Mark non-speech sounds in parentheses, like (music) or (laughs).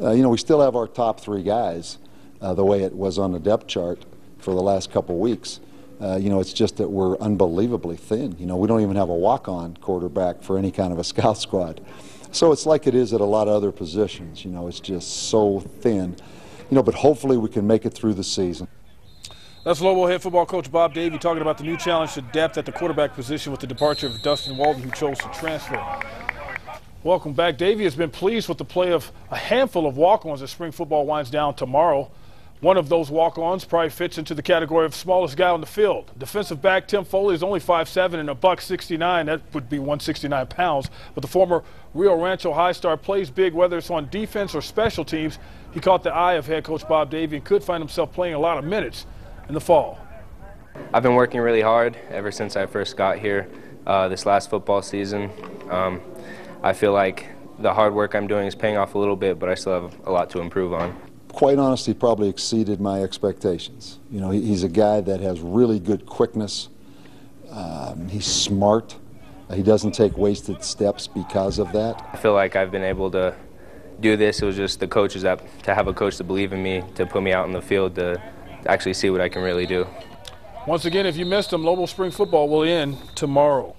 Uh, you know, we still have our top three guys uh, the way it was on the depth chart for the last couple weeks. Uh, you know, it's just that we're unbelievably thin. You know, we don't even have a walk-on quarterback for any kind of a (laughs) scout squad. So it's like it is at a lot of other positions. You know, it's just so thin. You know, but hopefully we can make it through the season. That's Lobo head football coach Bob Davie talking about the new challenge to depth at the quarterback position with the departure of Dustin Walden, who chose to transfer. Welcome back. Davie has been pleased with the play of a handful of walk-ons as spring football winds down tomorrow. One of those walk-ons probably fits into the category of smallest guy on the field. Defensive back Tim Foley is only 5'7 and a buck 69. That would be 169 pounds. But the former Rio Rancho High star plays big whether it's on defense or special teams. He caught the eye of head coach Bob Davie and could find himself playing a lot of minutes in the fall. I've been working really hard ever since I first got here uh, this last football season. Um, I feel like the hard work I'm doing is paying off a little bit, but I still have a lot to improve on quite honestly, probably exceeded my expectations. You know, he's a guy that has really good quickness. Um, he's smart. He doesn't take wasted steps because of that. I feel like I've been able to do this. It was just the coaches that to have a coach to believe in me, to put me out in the field to actually see what I can really do. Once again, if you missed them, Lobo Spring football will end tomorrow.